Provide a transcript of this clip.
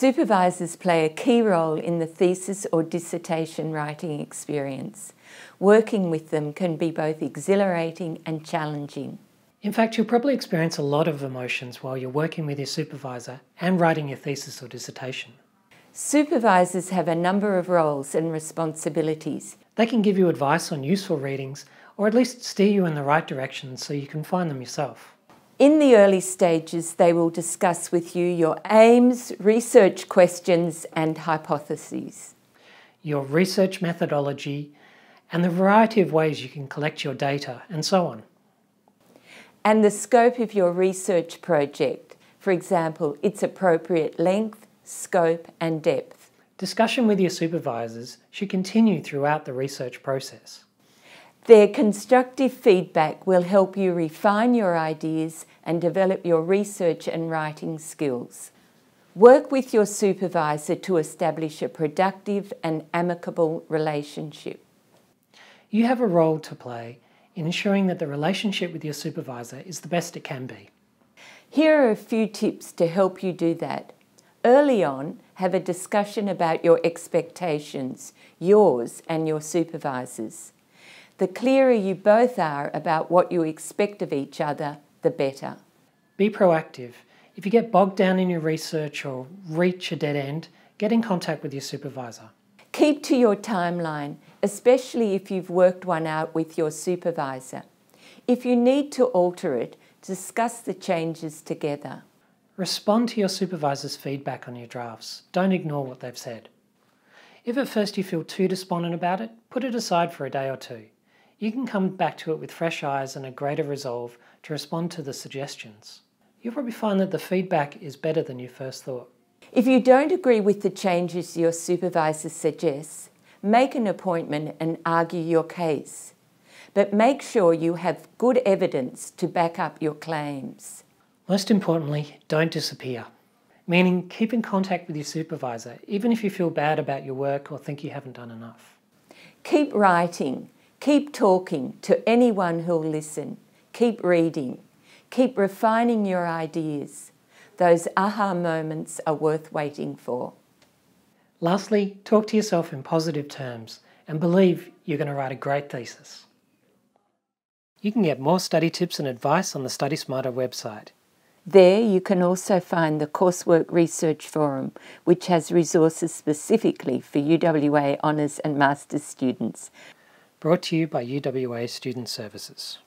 Supervisors play a key role in the thesis or dissertation writing experience. Working with them can be both exhilarating and challenging. In fact, you'll probably experience a lot of emotions while you're working with your supervisor and writing your thesis or dissertation. Supervisors have a number of roles and responsibilities. They can give you advice on useful readings or at least steer you in the right direction so you can find them yourself. In the early stages, they will discuss with you your aims, research questions, and hypotheses. Your research methodology, and the variety of ways you can collect your data, and so on. And the scope of your research project, for example, its appropriate length, scope, and depth. Discussion with your supervisors should continue throughout the research process. Their constructive feedback will help you refine your ideas and develop your research and writing skills. Work with your supervisor to establish a productive and amicable relationship. You have a role to play in ensuring that the relationship with your supervisor is the best it can be. Here are a few tips to help you do that. Early on, have a discussion about your expectations, yours and your supervisor's. The clearer you both are about what you expect of each other, the better. Be proactive. If you get bogged down in your research or reach a dead end, get in contact with your supervisor. Keep to your timeline, especially if you've worked one out with your supervisor. If you need to alter it, discuss the changes together. Respond to your supervisor's feedback on your drafts. Don't ignore what they've said. If at first you feel too despondent about it, put it aside for a day or two you can come back to it with fresh eyes and a greater resolve to respond to the suggestions. You'll probably find that the feedback is better than you first thought. If you don't agree with the changes your supervisor suggests, make an appointment and argue your case. But make sure you have good evidence to back up your claims. Most importantly, don't disappear. Meaning, keep in contact with your supervisor, even if you feel bad about your work or think you haven't done enough. Keep writing Keep talking to anyone who'll listen. Keep reading. Keep refining your ideas. Those aha moments are worth waiting for. Lastly, talk to yourself in positive terms and believe you're going to write a great thesis. You can get more study tips and advice on the Study Smarter website. There you can also find the Coursework Research Forum, which has resources specifically for UWA Honours and Masters students brought to you by UWA Student Services.